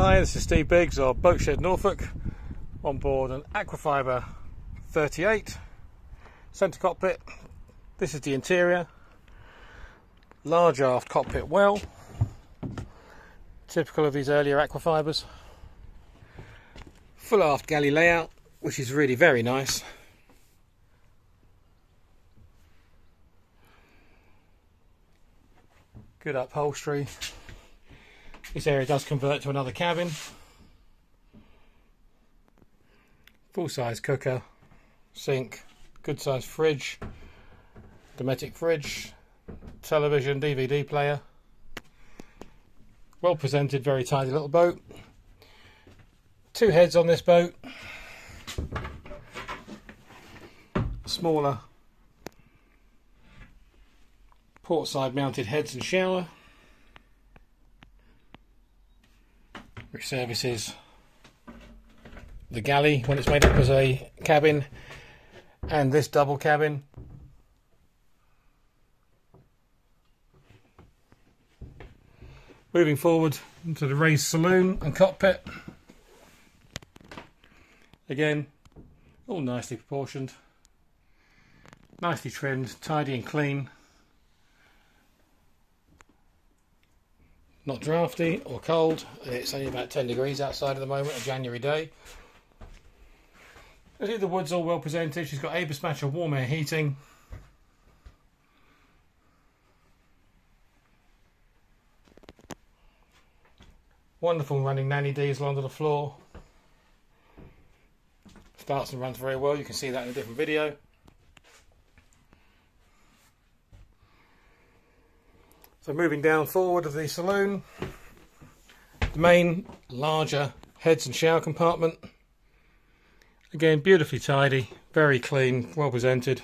Hi, this is Steve Biggs of Boatshed Norfolk on board an Aquafibre 38 centre cockpit. This is the interior, large aft cockpit well, typical of these earlier Aquafibres. Full aft galley layout, which is really very nice. Good upholstery. This area does convert to another cabin. Full size cooker, sink, good size fridge, Dometic fridge, television, DVD player. Well presented, very tidy little boat. Two heads on this boat. Smaller port side mounted heads and shower. Which services the galley when it's made up as a cabin and this double cabin? Moving forward into the raised saloon and cockpit. Again all nicely proportioned nicely trimmed tidy and clean not drafty or cold it's only about 10 degrees outside at the moment a January day I think the wood's all well presented. She's got Eberspacher warm air heating. Wonderful running Nanni diesel under the floor. Starts and runs very well. You can see that in a different video. So moving down forward of the saloon, the main larger heads and shower compartment. Again, beautifully tidy, very clean, well presented.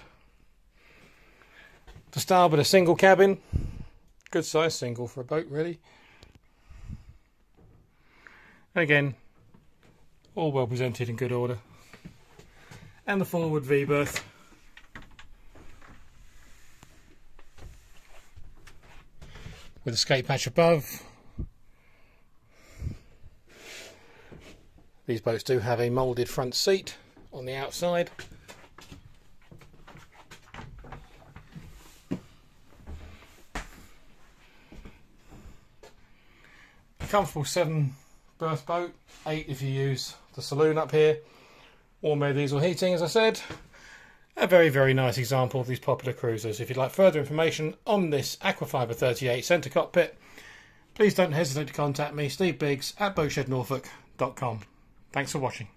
To starboard, a single cabin. Good size single for a boat, really. And again, all well presented in good order. And the forward V berth. With a skate patch above, These boats do have a moulded front seat on the outside. A comfortable seven berth boat, eight if you use the saloon up here. Warm air diesel heating, as I said. A very, very nice example of these popular cruisers. If you'd like further information on this Aquafibre 38 centre cockpit, please don't hesitate to contact me, Steve Biggs, at boatshednorfolk.com. Thanks for watching.